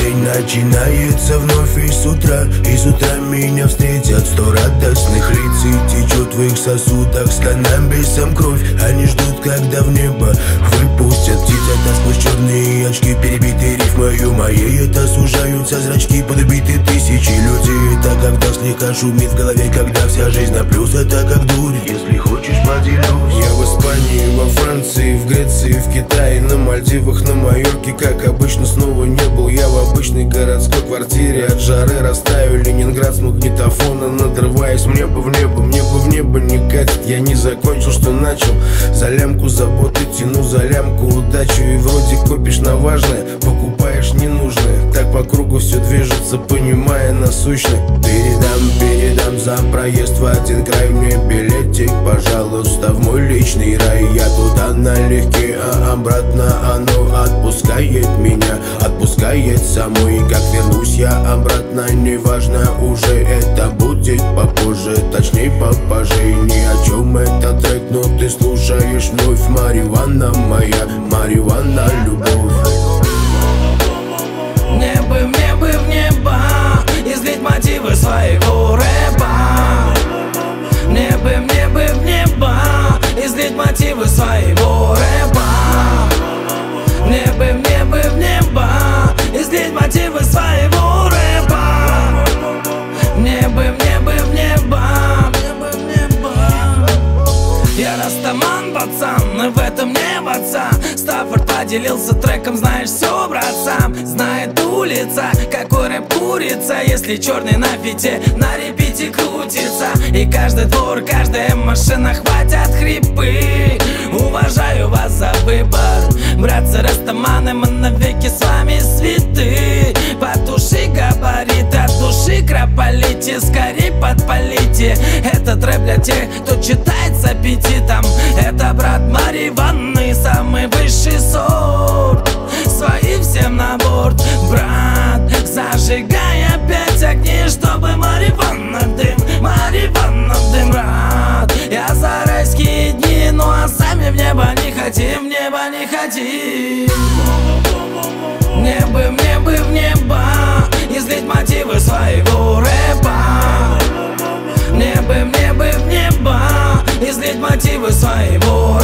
День начинается вновь и с утра. И с утра меня встретят сто радостных лиц И течет в их сосудах с каннабисом кровь. Они ждут, когда в небо выпустят птиц. Это сквозь черные очки перебитые рифмою моей. Это сужаются зрачки подбиты тысячи людей. Это когда слегка шумит в голове, когда вся жизнь на плюс. Это как дурь, если хочешь поделюсь Китае На Мальдивах, на Майорке, как обычно снова не был. Я в обычной городской квартире От жары растаю. Ленинград с магнитофона Надрываясь в небо, в небо, мне бы в небо не катит Я не закончил, что начал. За лямку заботы тяну за лямку удачу. И вроде копишь на важное, покупаешь ненужное. Так по кругу все движется, понимая насущный Передам, передам за проезд в один край Мне билетик, пожалуйста, в мой личный рай. Я туда налегке, а обратно оно отпускает меня Отпускает самой, как вернусь я обратно Неважно уже, это будет попозже. Точнее попозже, ни о чем этот трек Но ты слушаешь вновь. Мариванна моя, Мариванна любовь своего рэпа. Мне я растаман, пацан, и в этом не отца Стаффорд поделился треком, знаешь все, братцам Знает улица, какой рэп курица Если черный на фите, на репите крутится. И каждый двор, каждая машина хватят хрипы. Уважаю вас за выбор Братцы растаманы, мы навеки с вами святы Потуши габарит, от души крополите Скорей подпалите. Этот рэп для тех, кто читает с аппетитом. Это брат Марьи Ивановны, самый высший сорт. Свои всем на борт, брат Зажигай опять огни, чтобы Марья Ивановна небо не хотим Мне бы, мне бы в небо. Излить мотивы своего рэпа. Мне бы, мне бы в небо. Излить мотивы своего